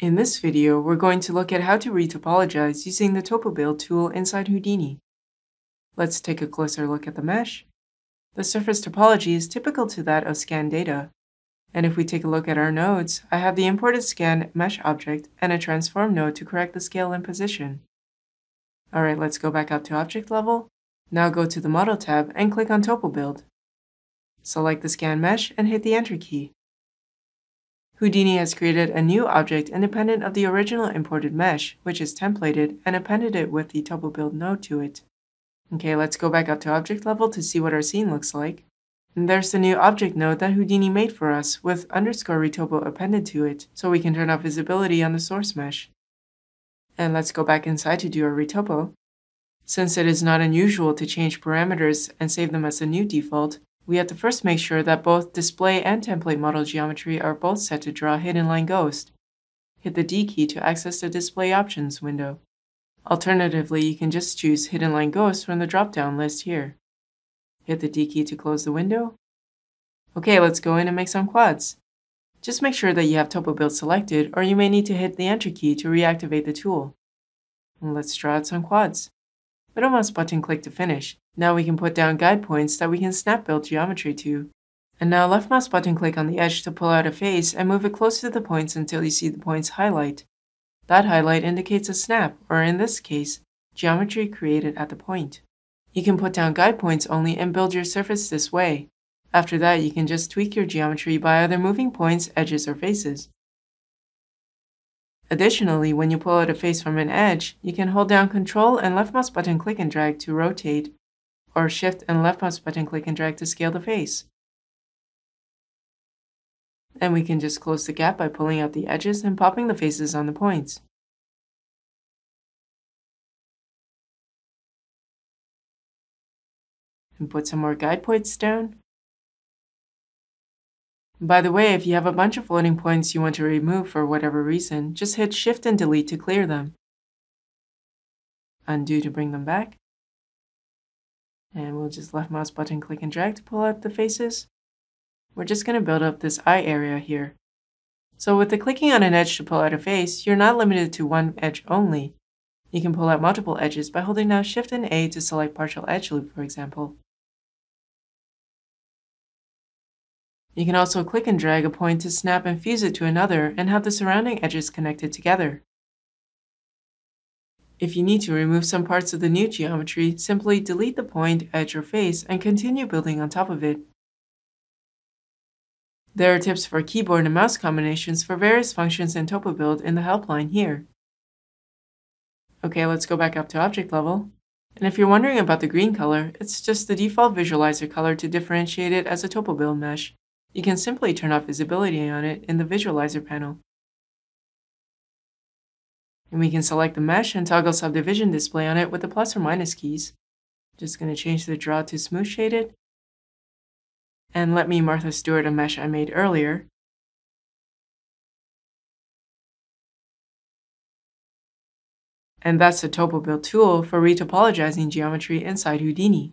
In this video, we're going to look at how to retopologize using the TopoBuild tool inside Houdini. Let's take a closer look at the mesh. The surface topology is typical to that of scan data. And if we take a look at our nodes, I have the imported scan mesh object and a transform node to correct the scale and position. Alright, let's go back up to object level. Now go to the Model tab and click on TopoBuild. Select the scan mesh and hit the Enter key. Houdini has created a new object independent of the original imported mesh, which is templated, and appended it with the TopoBuild node to it. Okay, let's go back up to object level to see what our scene looks like. And there's the new object node that Houdini made for us with underscore retopo appended to it, so we can turn off visibility on the source mesh. And let's go back inside to do our retopo. Since it is not unusual to change parameters and save them as a new default, we have to first make sure that both display and template model geometry are both set to draw hidden line ghost. Hit the D key to access the display options window. Alternatively, you can just choose hidden line ghost from the drop-down list here. Hit the D key to close the window. Okay, let's go in and make some quads. Just make sure that you have topo build selected or you may need to hit the enter key to reactivate the tool. And let's draw out some quads. Middle mouse button click to finish. Now we can put down guide points that we can snap build geometry to. And now left mouse button click on the edge to pull out a face and move it closer to the points until you see the points highlight. That highlight indicates a snap, or in this case, geometry created at the point. You can put down guide points only and build your surface this way. After that, you can just tweak your geometry by either moving points, edges, or faces. Additionally, when you pull out a face from an edge, you can hold down Ctrl and left mouse button click and drag to rotate, or Shift and left mouse button click and drag to scale the face. And we can just close the gap by pulling out the edges and popping the faces on the points. And put some more guide points down. By the way, if you have a bunch of floating points you want to remove for whatever reason, just hit Shift and Delete to clear them. Undo to bring them back. And we'll just left mouse button click and drag to pull out the faces. We're just going to build up this eye area here. So with the clicking on an edge to pull out a face, you're not limited to one edge only. You can pull out multiple edges by holding down Shift and A to select partial edge loop, for example. You can also click and drag a point to snap and fuse it to another and have the surrounding edges connected together. If you need to remove some parts of the new geometry, simply delete the point, edge, or face and continue building on top of it. There are tips for keyboard and mouse combinations for various functions in TopoBuild in the helpline here. Okay, let's go back up to object level. And if you're wondering about the green color, it's just the default visualizer color to differentiate it as a TopoBuild mesh. You can simply turn off visibility on it in the visualizer panel. And we can select the mesh and toggle subdivision display on it with the plus or minus keys. Just going to change the draw to smooth shaded. And let me Martha Stewart a mesh I made earlier. And that's the TopoBuild tool for retopologizing geometry inside Houdini.